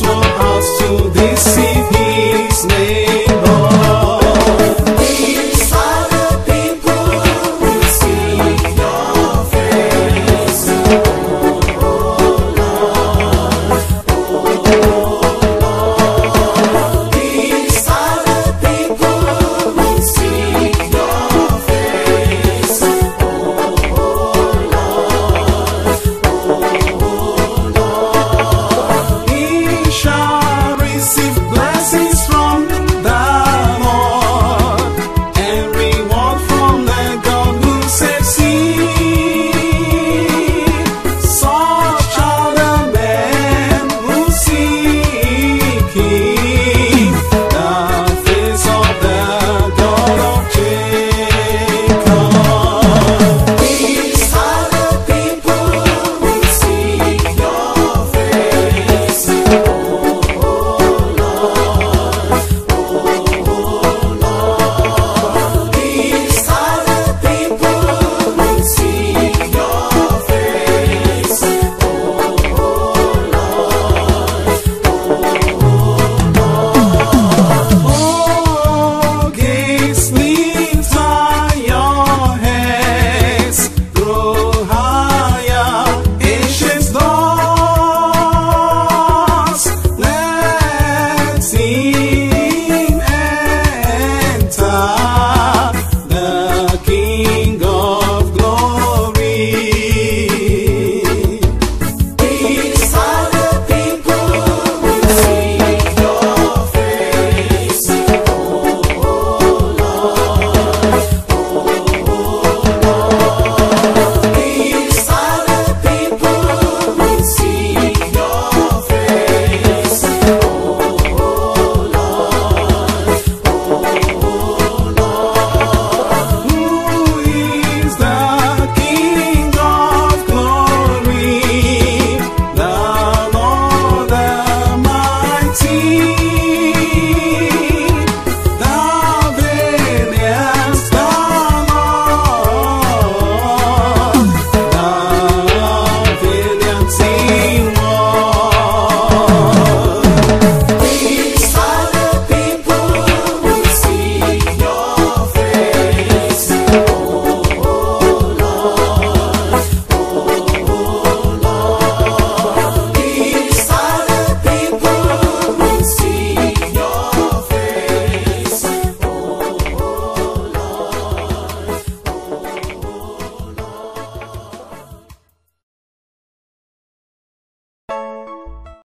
sua